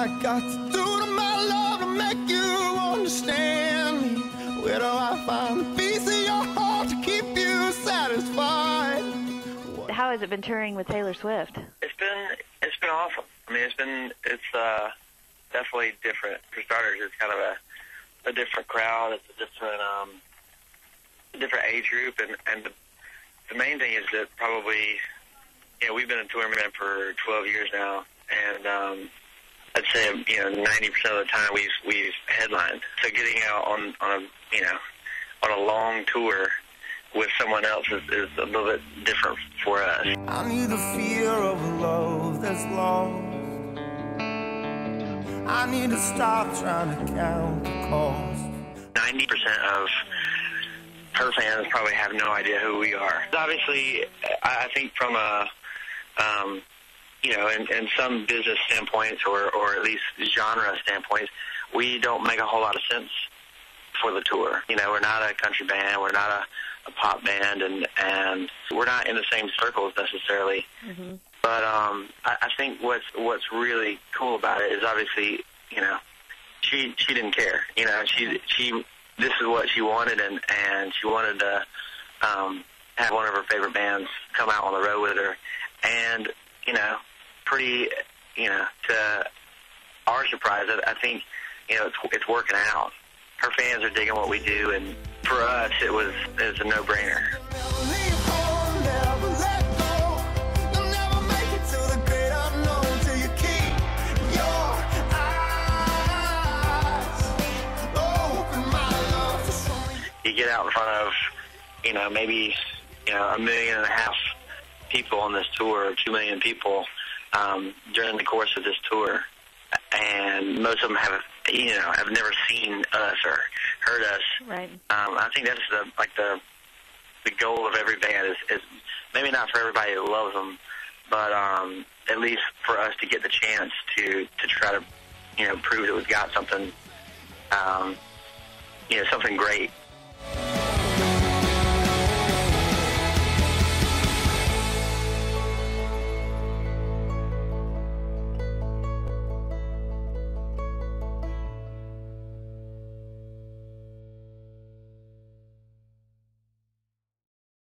I got to do to my love to make you understand me? Where do I find the peace in your heart to keep you satisfied? How has it been touring with Taylor Swift? It's been it's been awesome. I mean, it's been it's uh, definitely different. For starters, it's kind of a a different crowd. It's a different um, different age group, and and the, the main thing is that probably you know we've been in Tourmaline for 12 years now, and um, I'd say you know 90% of the time we've we've headlined. So getting out on on a you know on a long tour with someone else is, is a little bit different for us. I need the fear of love that's lost. I need to stop trying to count the cost. 90% of her fans probably have no idea who we are. Obviously, I I think from a, um, you know, in, in some business standpoints or, or at least genre standpoints, we don't make a whole lot of sense for the tour. You know, we're not a country band, we're not a, a pop band, and and we're not in the same circles necessarily. Mm-hmm. But um, I, I think what's what's really cool about it is obviously, you know, she she didn't care. You know, she she this is what she wanted, and and she wanted to um, have one of her favorite bands come out on the road with her, and you know, pretty, you know, to our surprise, I, I think, you know, it's it's working out. Her fans are digging what we do, and for us, it was it was a no brainer. Never leave home, never let go. You'll never make it to the great unknown till you keep your eyes open, my love, for something. you get out in front of, you know, maybe, you know, a million and a half people on this tour, two million people um, during the course of this tour, and most of them have, you know, have never seen us or heard us. Right. Um, I think that's the like the the goal of every band is, is maybe not for everybody that loves them, but um, at least for us to get the chance to to try to, you know, prove that we've got something, um, you know, something great